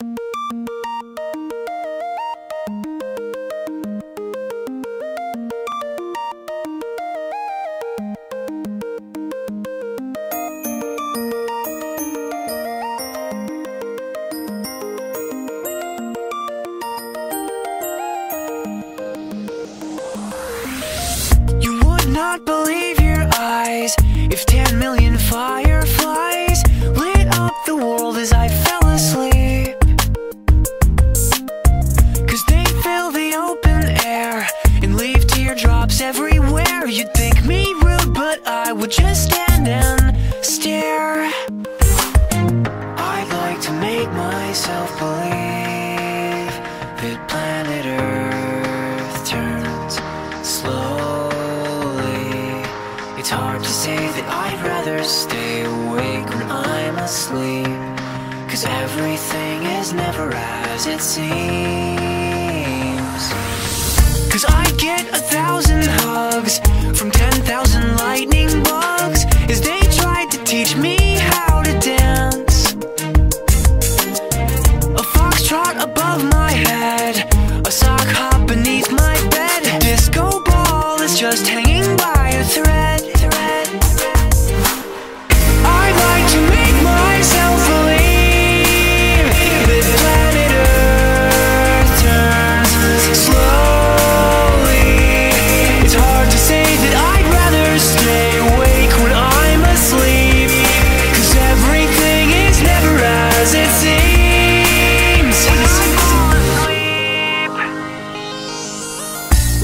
You would not believe your eyes if 10 million fireflies planet Earth turns slowly. It's hard to say that I'd rather stay awake when I'm asleep. Cause everything is never as it seems. Cause I get a thousand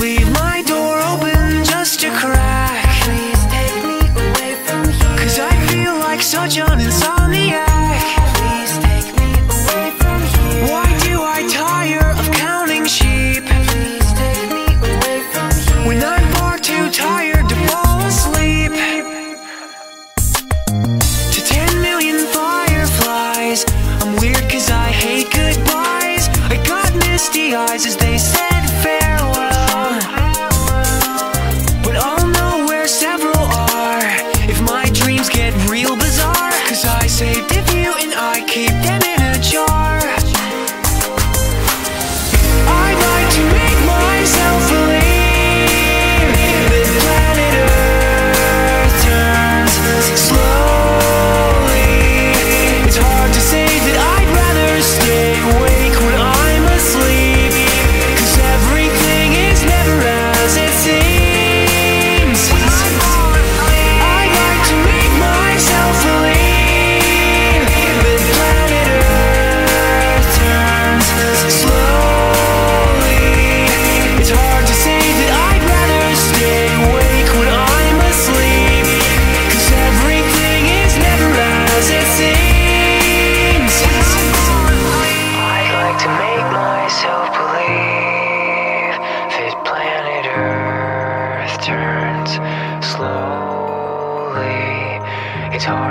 Leave my door open crack. Please take me away from. Cause I feel like such an insomniac. Please take me away from here. Why do I tire of counting sheep? Please take me away from here. When I'm far too tired to fall asleep. To 10 million fireflies. I'm weird cause I hate goodbyes. I got misty eyes as they said farewell.